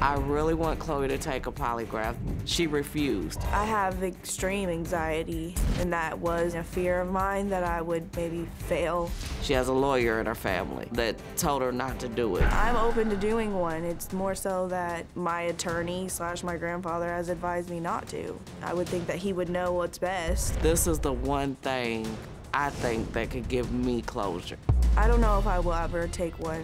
I really want Chloe to take a polygraph. She refused. I have extreme anxiety, and that was a fear of mine that I would maybe fail. She has a lawyer in her family that told her not to do it. I'm open to doing one. It's more so that my attorney slash my grandfather has advised me not to. I would think that he would know what's best. This is the one thing I think that could give me closure. I don't know if I will ever take one.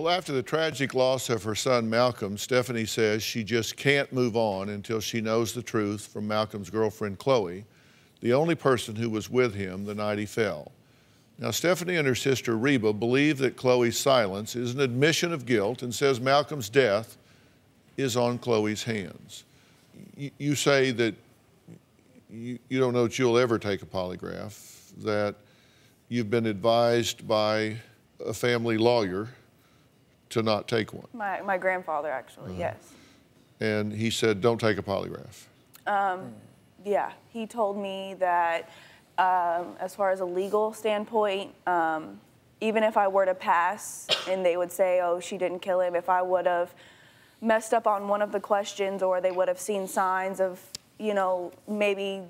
Well, after the tragic loss of her son Malcolm, Stephanie says she just can't move on until she knows the truth from Malcolm's girlfriend Chloe, the only person who was with him the night he fell. Now, Stephanie and her sister Reba believe that Chloe's silence is an admission of guilt and says Malcolm's death is on Chloe's hands. You, say that you, you don't know that you'll ever take a polygraph, that you've been advised by a family lawyer to not take one. My, my grandfather, actually, yes. And he said, don't take a polygraph. Yeah, he told me that um, as far as a legal standpoint, um, even if I were to pass and they would say, oh, she didn't kill him, if I would have messed up on one of the questions or they would have seen signs of, you know, maybe,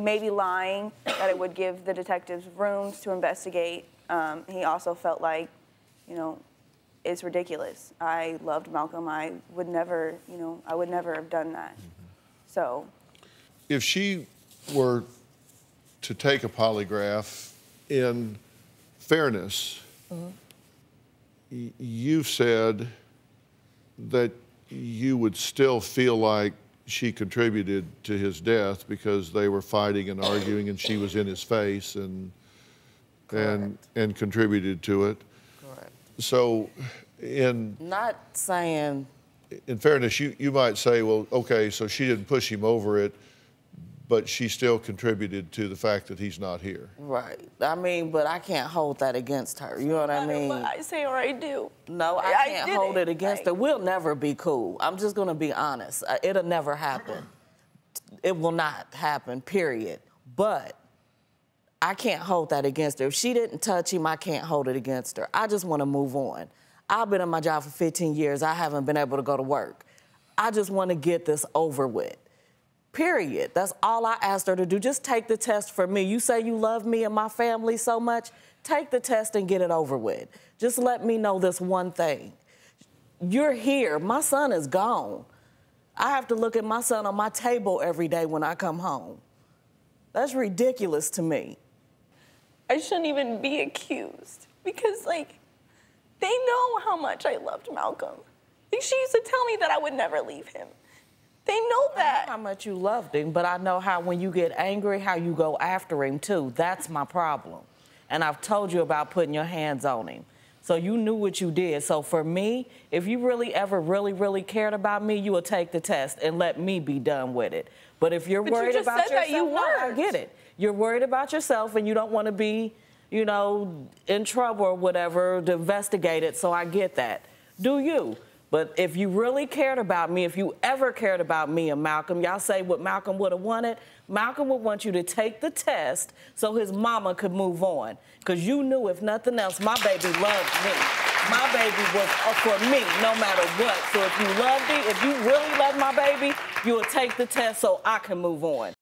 maybe lying, that it would give the detectives rooms to investigate. Um, he also felt like, you know, it's ridiculous. I loved Malcolm. I would never, you know, I would never have done that. Mm-hmm. So If she were to take a polygraph in fairness, mm-hmm. y- you've said that you would still feel like she contributed to his death because they were fighting and arguing and she was in his face and and and contributed to it. Correct. So in Not saying in fairness, you, you might say, well, okay, so she didn't push him over it, but she still contributed to the fact that he's not here. right. I mean, but I can't hold that against her. You know what I mean? What I say or I do. No, I I can't hold it. it against Like- her. We'll never be cool. I'm just gonna be honest. Uh, It'll never happen. It will not happen, period. But I can't hold that against her. If she didn't touch him, I can't hold it against her. I just wanna move on. I've been in my job for 15 years. I haven't been able to go to work. I just wanna get this over with. Period. That's all I asked her to do. Just take the test for me. You say you love me and my family so much, take the test and get it over with. Just let me know this one thing. You're here. My son is gone. I have to look at my son on my table every day when I come home. That's ridiculous to me. I shouldn't even be accused because, like, they know how much I loved Malcolm. Like, she used to tell me that I would never leave him. They know that. How much you loved him, but I know how when you get angry, how you go after him too. That's my problem. And I've told you about putting your hands on him. So you knew what you did. So for me, if you really ever really, really cared about me, you would take the test and let me be done with it. But if you're But you worried just about said that yourself, you no, I get it. You're worried about yourself and you don't want to be, you know, in trouble or whatever to investigate it. So I get that. Do you? But if you really cared about me, if you ever cared about me and Malcolm, y'all say what Malcolm would have wanted. Malcolm would want you to take the test so his mama could move on. Because you knew, if nothing else, my baby loved me. My baby was uh, for me no matter what. So if you loved me, if you really loved my baby, you would take the test so I can move on.